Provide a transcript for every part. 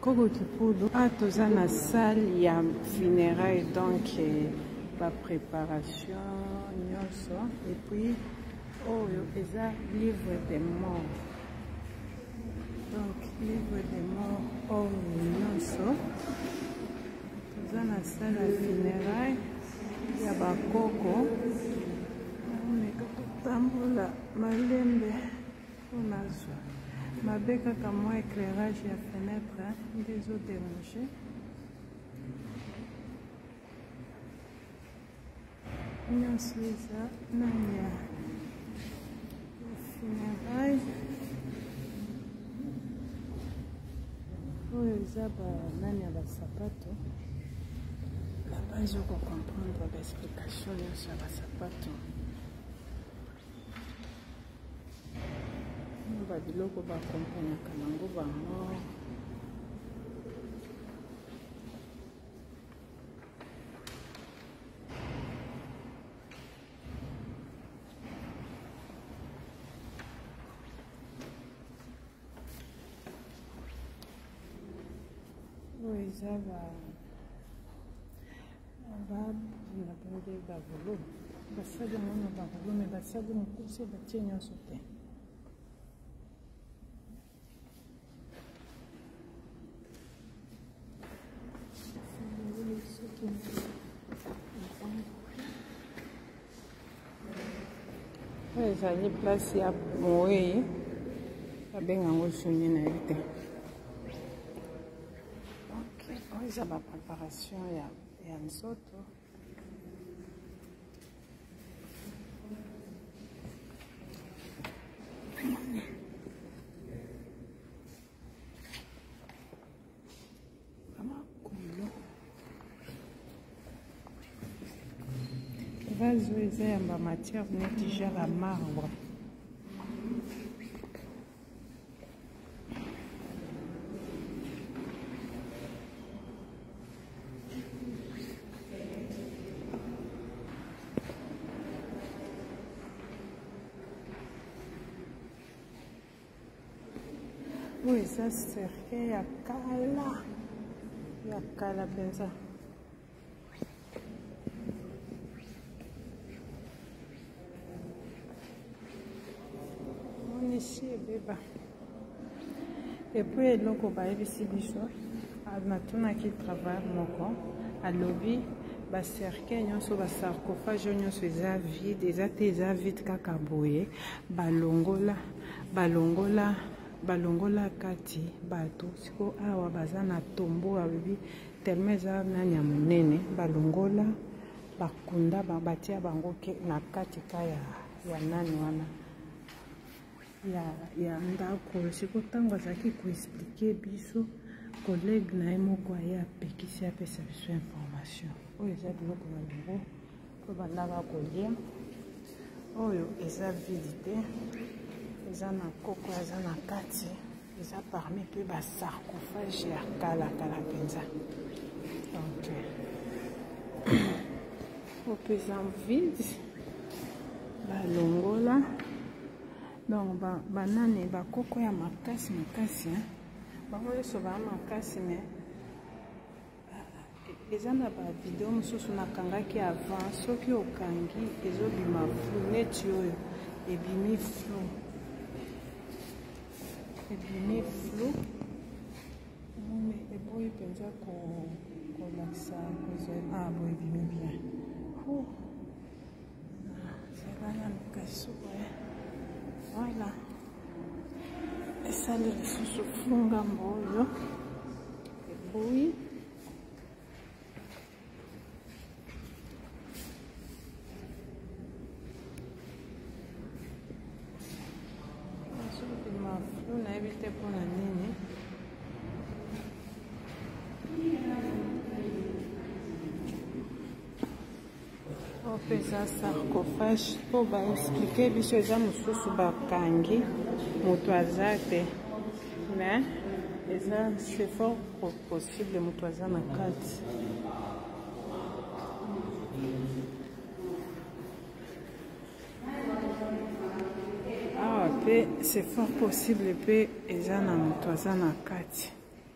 koko kipulu a ah, toza na salle ya funérail donc eh, bapréparation nyonso epuis oyo oh, eza livre de mort donc livre de mort oyo oh, nyonso toza na salle ya funérail ya bakoko omeka kotambola malembe nazwa mabe kaka mwa éclairage ya fenêtre nde ezo déranger nyonso eza nani ya funérail oyo eza banani ya basapato laba ezoko comprendre baexplication nyonso ya basapato ba biloko bakompanyaka nango bango oyo eza ba nabongi barulo basali yango na barulo me basali mokuse batie nyonso te soki oyo ezali place ya moweyi babenga yango zone na ye te ok oyo eza bapreparation ya, ya nzoto vazo eza ya ba matière neti ja la marbre oyo eza serke ya kala ya kala mpenza monisi ebeba epuis eloko bayebisi biso natunaki travail moko alobi bacercueil nyonso basarcophage oyo nyonso eza vide eza te eza vide kaka boye balongola balongola balongola kati bato siko awa baza na tombo balobi telema eza nani ya monene balongola bakunda batia bango ke na kati ka ya, ya nani wana ya, ya ndako siko ntango azalaki koexplike biso kolege na ye moko aye apekisi apesa biso information oyo eza biloko na bango tobandaka kolie oyo eza vide te eza na koko eza na kati eza parmi mpe basarcophage ya kalakala mpenza donc oyo mpe eza vide balongola donc banani bakoko ya makasi makasi bango nyonso baa makasi mais eza na ba video mosusu nakangaki avant soki okangi ezobima flou neti oyo ebimi flou ebimi flou moni eboyi mpenza kolakisa kozwa ah boye ebimi bien Voilà. esali lisusu fungambo oyo eboyi azobima flu nayebi te mpona nini oyo mpe eza sarcophage mpo baexplike biso eza mosusu bakangi moto aza te me eza c'est fort possible moto aza na kati awa ah, mpe c'est fort possible mpe eza na moto aza na kati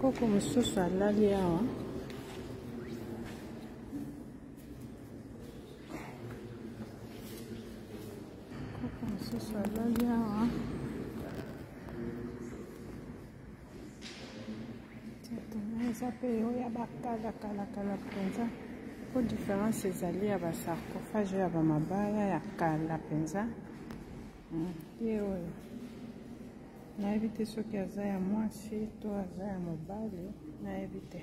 koko mosusu alali awa eza mpe yo ya bakala kala kala mpenza mpo différence ezali ya basarcophage ya bamabaya ya kala mpenza hmm, ye oyo nayebi te soki aza ya mwasi to aza ya mobali nayebi te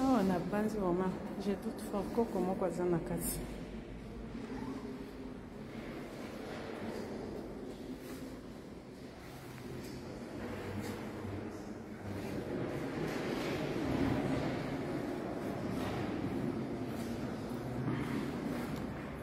awa na panzi vraiment je doute fort koko moko aza na kati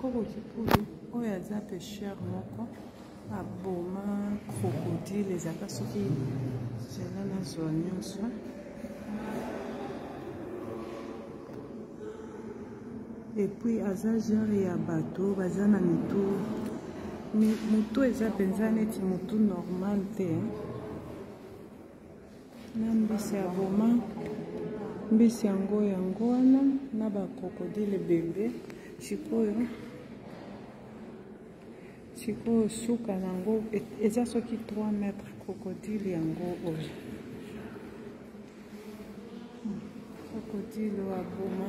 koko kipulu oyo aza pecheur moko aboma crocodile ezalaka soki zela nazwa nyonso epuis aza genre ya bato baza na mitu motu eza mpenza neti motu normal te na mbisi ya boma mbisi yango yango wana na bacrocodile bebe sikoyo sikoyo suka nango eza soki 3 mètre crocodile yango oyo crocodile oyo aboma